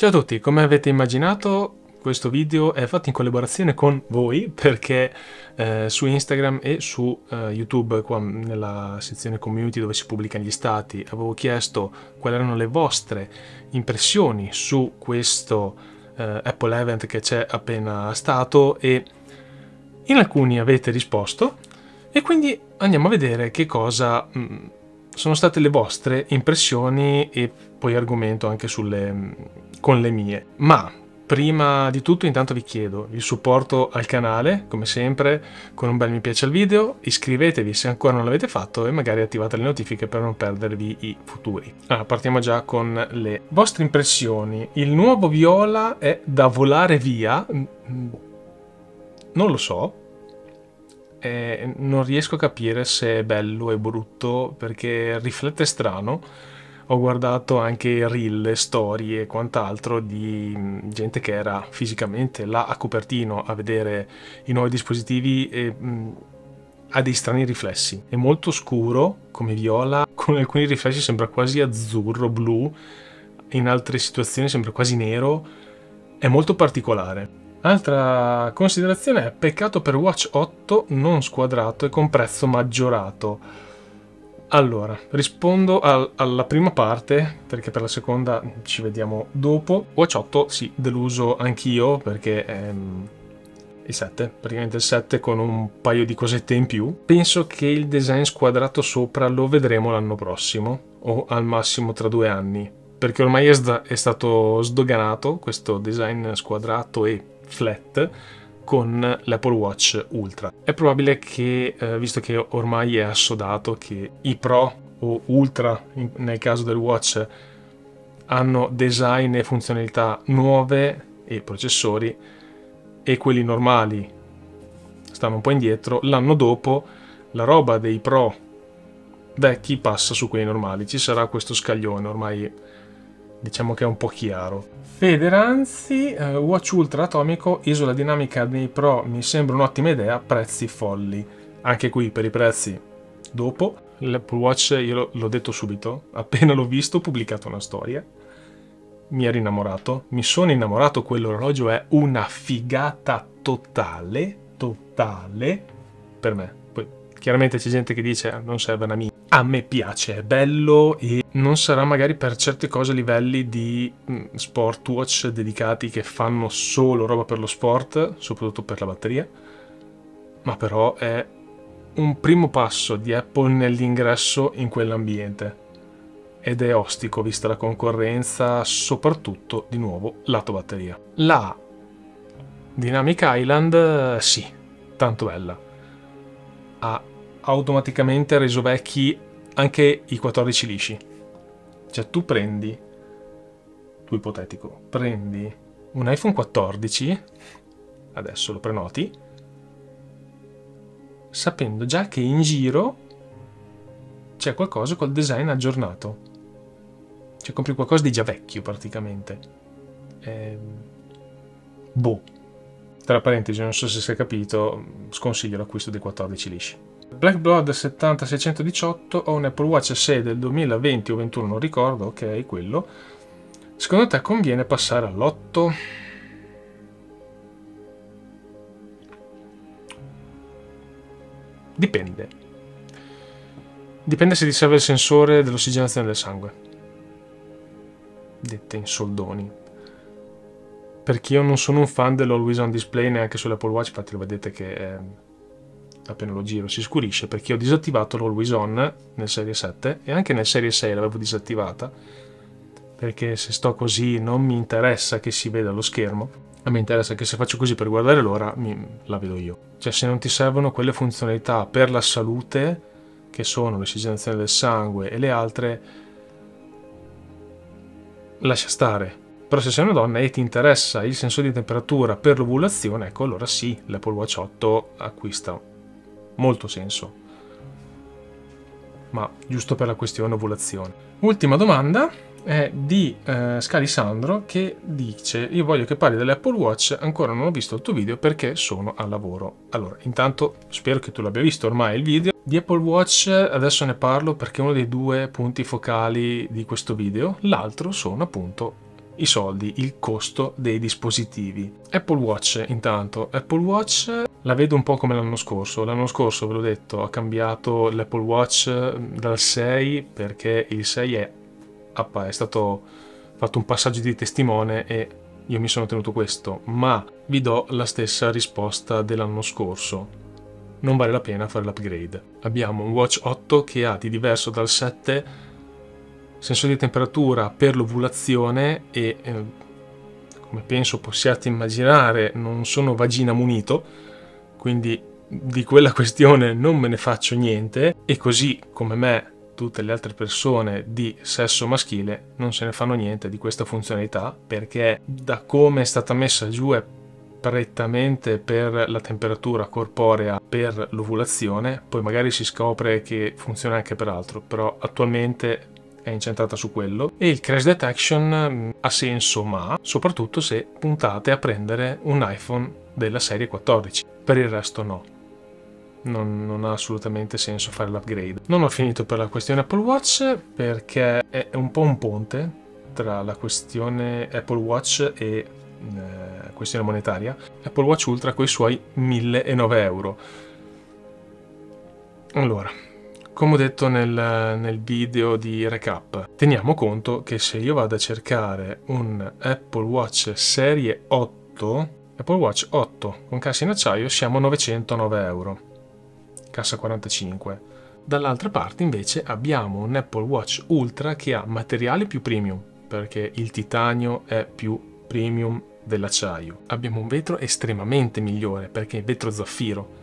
Ciao a tutti, come avete immaginato questo video è fatto in collaborazione con voi perché eh, su Instagram e su eh, YouTube, qua nella sezione community dove si pubblicano gli stati, avevo chiesto quali erano le vostre impressioni su questo eh, Apple Event che c'è appena stato e in alcuni avete risposto e quindi andiamo a vedere che cosa mh, mm, sono state le vostre impressioni e poi argomento anche sulle, con le mie. Ma prima di tutto intanto vi chiedo il supporto al canale, come sempre, con un bel mi piace al video, iscrivetevi se ancora non l'avete fatto e magari attivate le notifiche per non perdervi i futuri. Allora, partiamo già con le vostre impressioni. Il nuovo viola è da volare via? Non lo so, eh, non riesco a capire se è bello o brutto perché riflette strano. Ho guardato anche reel, storie e quant'altro di mm, gente che era fisicamente là a Cupertino a vedere i nuovi dispositivi e mh, mm, ha dei strani riflessi. È molto scuro come viola, con alcuni riflessi sembra quasi azzurro, blu, in altre situazioni sembra quasi nero. È molto particolare. Altra considerazione è peccato per Watch 8 non squadrato e con prezzo maggiorato. Allora, rispondo al, alla prima parte, perché per la seconda ci vediamo dopo. Watch 8 sì, deluso anch'io, perché è mm, il 7, praticamente il 7 con un paio di cosette in più. Penso che il design squadrato sopra lo vedremo l'anno prossimo, o al massimo tra due anni, perché ormai è, è stato sdoganato questo design squadrato e flat con l'Apple Watch Ultra. È probabile che, eh, visto che ormai è assodato, che i Pro o Ultra, in, nel caso del Watch, hanno design e funzionalità nuove e processori e quelli normali stanno un po' indietro, l'anno dopo la roba dei Pro vecchi passa su quelli normali. Ci sarà questo scaglione, ormai diciamo che è un po' chiaro. Federanzi, uh, Watch Ultra atomico, isola dinamica nei Pro mi sembra un'ottima idea, prezzi folli. Anche qui per i prezzi dopo. L'Apple Watch io l'ho detto subito, appena l'ho visto ho pubblicato una storia. Mi ero innamorato, mi sono innamorato, quell'orologio è una figata totale, totale, per me. Poi chiaramente c'è gente che dice ah, non serve una mia a me piace, è bello e non sarà magari per certe cose livelli di mm, sport watch dedicati che fanno solo roba per lo sport, soprattutto per la batteria, ma però è un primo passo di Apple nell'ingresso in quell'ambiente ed è ostico vista la concorrenza, soprattutto di nuovo lato batteria. La Dynamic Island sì, tanto bella. Ha automaticamente reso vecchi anche i 14 lisci. Cioè tu prendi, tu ipotetico, prendi un iPhone 14, adesso lo prenoti, sapendo già che in giro c'è qualcosa col design aggiornato. Cioè compri qualcosa di già vecchio praticamente. Eh, boh. Tra parentesi, non so se si è capito, sconsiglio l'acquisto dei 14 lisci. Black Blood 70618 ho un Apple Watch 6 del 2020 o 21, non ricordo, ok, quello. Secondo te conviene passare all'8? Dipende. Dipende se ti serve il sensore dell'ossigenazione del sangue. Dette in soldoni. Perché io non sono un fan dell'Always On Display neanche sull'Apple Watch, infatti lo vedete che è appena lo giro si scurisce perché ho disattivato l'Always On nel Serie 7 e anche nel Serie 6 l'avevo disattivata perché se sto così non mi interessa che si veda lo schermo a me interessa che se faccio così per guardare l'ora la vedo io. Cioè se non ti servono quelle funzionalità per la salute che sono l'ossigenazione del sangue e le altre lascia stare. Però se sei una donna e ti interessa il sensore di temperatura per l'ovulazione, ecco allora sì, l'Apple Watch 8 acquista molto senso. Ma giusto per la questione ovulazione. Ultima domanda è di eh, Scalisandro che dice io voglio che parli dell'Apple Watch, ancora non ho visto il tuo video perché sono al lavoro. Allora, intanto spero che tu l'abbia visto ormai il video. Di Apple Watch adesso ne parlo perché è uno dei due punti focali di questo video, l'altro sono appunto i soldi, il costo dei dispositivi. Apple Watch intanto, Apple Watch la vedo un po' come l'anno scorso. L'anno scorso, ve l'ho detto, ha cambiato l'Apple Watch dal 6 perché il 6 è, è stato fatto un passaggio di testimone e io mi sono tenuto questo, ma vi do la stessa risposta dell'anno scorso. Non vale la pena fare l'upgrade. Abbiamo un Watch 8 che ha di diverso dal 7 sensore di temperatura per l'ovulazione e eh, come penso possiate immaginare non sono vagina munito, quindi di quella questione non me ne faccio niente e così come me tutte le altre persone di sesso maschile non se ne fanno niente di questa funzionalità perché da come è stata messa giù è prettamente per la temperatura corporea per l'ovulazione, poi magari si scopre che funziona anche per altro, però attualmente è incentrata su quello. E il crash detection mm, ha senso ma soprattutto se puntate a prendere un iPhone della serie 14 per il resto no. Non, non, ha assolutamente senso fare l'upgrade. Non ho finito per la questione Apple Watch perché è un po' un ponte tra la questione Apple Watch e eh, questione monetaria. Apple Watch Ultra con i suoi 1009 euro. Allora come ho detto nel, nel, video di recap, teniamo conto che se io vado a cercare un Apple Watch serie 8, Apple Watch 8 con cassa in acciaio siamo a 909 euro, cassa 45. Dall'altra parte invece abbiamo un Apple Watch Ultra che ha materiali più premium, perché il titanio è più premium dell'acciaio. Abbiamo un vetro estremamente migliore perché è vetro zaffiro,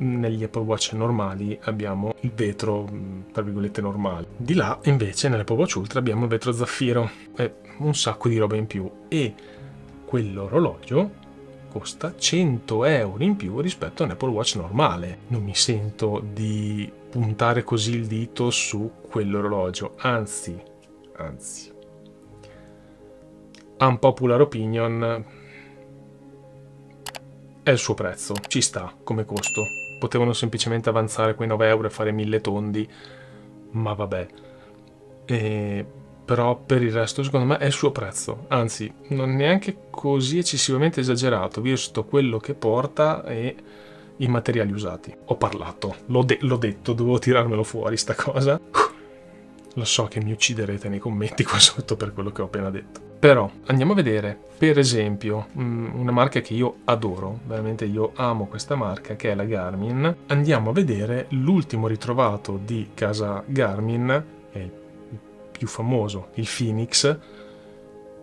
negli Apple Watch normali abbiamo il vetro, mm, tra virgolette, normale. Di là, invece, nell'Apple Watch Ultra abbiamo il vetro zaffiro e un sacco di roba in più. E quell'orologio costa 100 euro in più rispetto a un Apple Watch normale. Non mi sento di puntare così il dito su quell'orologio, anzi, anzi. Unpopular opinion è il suo prezzo, ci sta come costo potevano semplicemente avanzare quei 9 euro e fare 1000 tondi, ma vabbè. E, però per il resto secondo me è il suo prezzo, anzi non è neanche così eccessivamente esagerato, visto quello che porta e i materiali usati. Ho parlato, l'ho, de- detto, dovevo tirarmelo fuori sta cosa. Lo so che mi ucciderete nei commenti qua sotto per quello che ho appena detto. Però andiamo a vedere, per esempio, mm, una marca che io adoro, veramente io amo questa marca, che è la Garmin. Andiamo a vedere l'ultimo ritrovato di casa Garmin, è il più famoso, il Phoenix,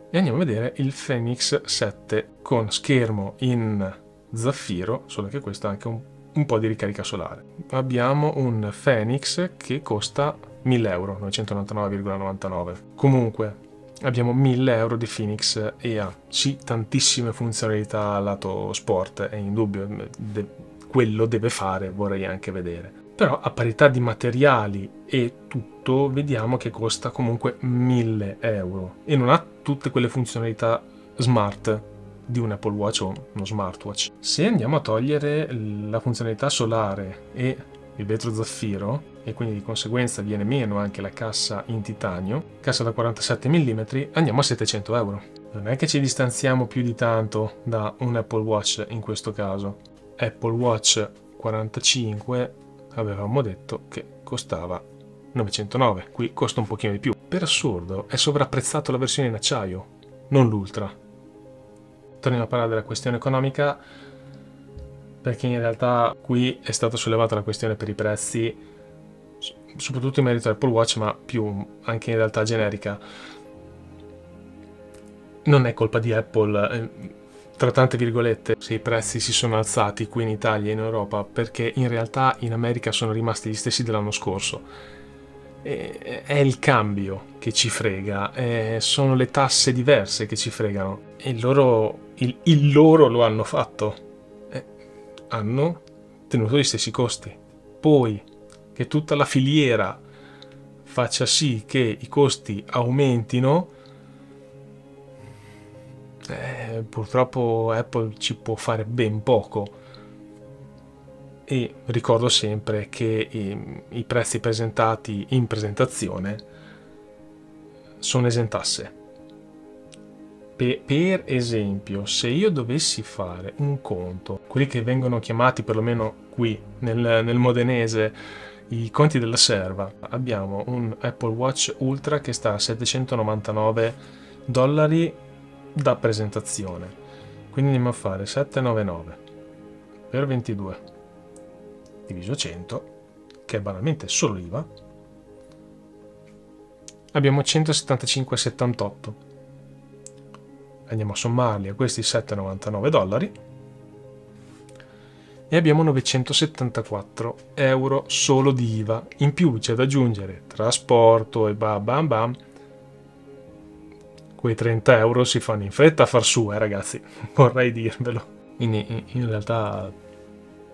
e andiamo a vedere il Phoenix 7 con schermo in zaffiro, solo che questo ha anche un, un po' di ricarica solare. Abbiamo un Phoenix che costa 1000 euro, 999,99. Comunque, abbiamo 1000 euro di Phoenix e ha sì tantissime funzionalità lato sport, è indubbio, de- quello deve fare, vorrei anche vedere. Però a parità di materiali e tutto, vediamo che costa comunque 1000 euro e non ha tutte quelle funzionalità smart di un Apple Watch o uno smartwatch. Se andiamo a togliere la funzionalità solare e il vetro zaffiro, e quindi di conseguenza viene meno anche la cassa in titanio, cassa da 47 mm, andiamo a 700 euro. Non è che ci distanziamo più di tanto da un Apple Watch in questo caso. Apple Watch 45 avevamo detto che costava 909, qui costa un pochino di più. Per assurdo è sovrapprezzato la versione in acciaio, non l'Ultra. Torniamo a parlare della questione economica perché in realtà qui è stata sollevata la questione per i prezzi soprattutto in merito all'Apple Watch, ma più anche in realtà generica. Non è colpa di Apple, eh, tra tante virgolette, se i prezzi si sono alzati qui in Italia e in Europa, perché in realtà in America sono rimasti gli stessi dell'anno scorso. è il cambio che ci frega, sono le tasse diverse che ci fregano. E loro, il, il loro lo hanno fatto. Hanno tenuto gli stessi costi. Poi che tutta la filiera faccia sì che i costi aumentino, eh, purtroppo Apple ci può fare ben poco. E ricordo sempre che i, i prezzi presentati in presentazione sono esentasse. Pe per esempio, se io dovessi fare un conto, quelli che vengono chiamati perlomeno qui nel, nel modenese i conti della serva, abbiamo un Apple Watch Ultra che sta a 799 dollari da presentazione. Quindi andiamo a fare 799 per 22 diviso 100, che è banalmente solo l'IVA, abbiamo 175,78. Andiamo a sommarli a questi 7,99 dollari e abbiamo 974 euro solo di IVA. In più c'è da aggiungere trasporto e bam bam bam. Quei 30 euro si fanno in fretta a far su, eh ragazzi, vorrei dirvelo. Quindi in realtà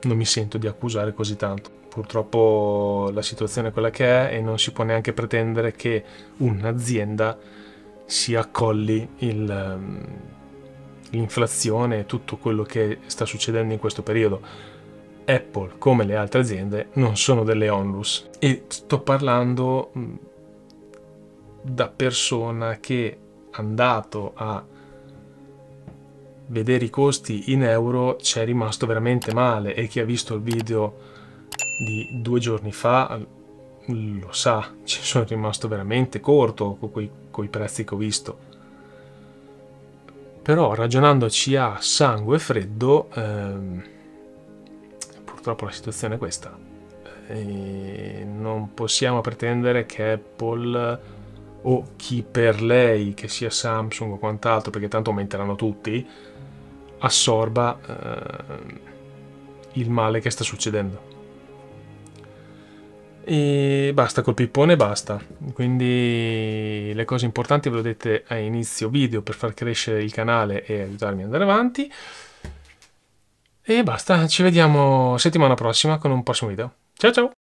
non mi sento di accusare così tanto. Purtroppo la situazione è quella che è e non si può neanche pretendere che un'azienda si accolli il, ehm, l'inflazione e tutto quello che sta succedendo in questo periodo. Apple, come le altre aziende, non sono delle onlus. E sto parlando da persona che è andato a vedere i costi in euro ci è rimasto veramente male e chi ha visto il video di due giorni fa lo sa, ci sono rimasto veramente corto con quei prezzi che ho visto. Però ragionandoci a sangue freddo, ehm, purtroppo la situazione è questa. E non possiamo pretendere che Apple o chi per lei, che sia Samsung o quant'altro, perché tanto aumenteranno tutti, assorba eh, il male che sta succedendo. E basta col pippone, basta. Quindi le cose importanti ve le ho dette a inizio video per far crescere il canale e aiutarmi ad andare avanti. E basta, ci vediamo settimana prossima con un prossimo video. Ciao ciao!